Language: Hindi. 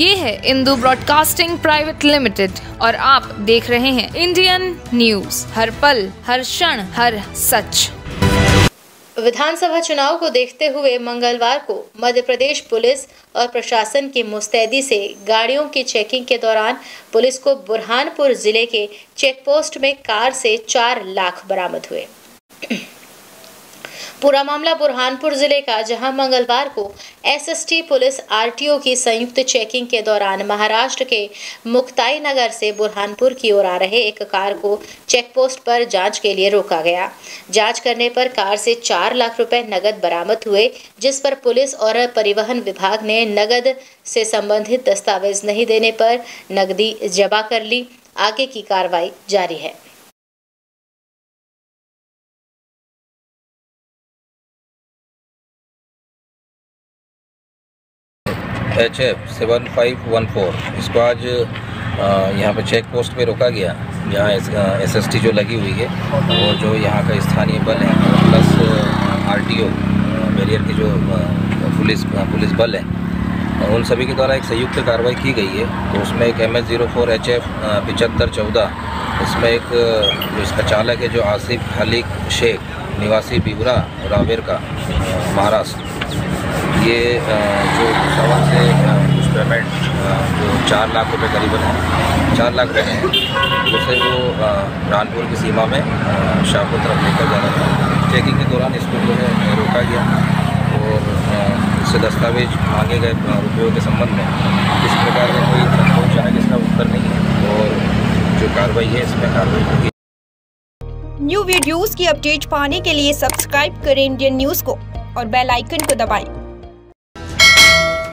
ये है इंदू ब्रॉडकास्टिंग प्राइवेट लिमिटेड और आप देख रहे हैं इंडियन न्यूज़। हर पल, हर क्षण, हर सच। विधानसभा चुनाव को देखते हुए मंगलवार को मध्य प्रदेश पुलिस और प्रशासन की मुस्तैदी से गाड़ियों की चेकिंग के दौरान पुलिस को बुरहानपुर ज़िले के चेकपोस्ट में कार से चार लाख बरामद हुए। पूरा मामला बुरहानपुर ज़िले का, जहाँ मंगलवार को एसएसटी पुलिस आरटीओ की संयुक्त चेकिंग के दौरान महाराष्ट्र के मुक्ताई नगर से बुरहानपुर की ओर आ रहे एक कार को चेक पोस्ट पर जाँच के लिए रोका गया। जाँच करने पर कार से चार लाख रुपए नगद बरामद हुए, जिस पर पुलिस और परिवहन विभाग ने नगद से संबंधित दस्तावेज़ नहीं देने पर नकदी जमा कर ली। आगे की कार्रवाई जारी है। H F seven five one four इसको आज यहाँ पर चेक पोस्ट पे रोका गया, जहाँ एस एस टी जो लगी हुई है और जो यहाँ का स्थानीय बल है, plus R T O barrier की जो पुलिस पुलिस बल है उन सभी के द्वारा एक संयुक्त कार्रवाई की गई है। तो उसमें एक M H zero four H F पिचहत्तर चौदह, इसमें एक इसका चालक है, जो आसिफ हलीक शेख, निवासी बिबरा, रावेर का महाराष्ट्र। ये जो सवा से कुछ पेमेंट जो चार लाख रुपए करीबन है, चार लाख रहे हैं, उसे वो कानपुर की सीमा में शाहपुर तरफ़ लेकर जा रहा था। चेकिंग के दौरान इसको जो है, रोका गया और इससे दस्तावेज़ मांगे गए रुपयों के संबंध में। इस प्रकार का कोई संतोष है, जिसका उत्तर नहीं है और जो कार्रवाई है, इसमें कार्रवाई होगी। न्यू वीडियोस की अपडेट पाने के लिए सब्सक्राइब करें इंडियन न्यूज़ को और बेल आइकन को दबाएँ।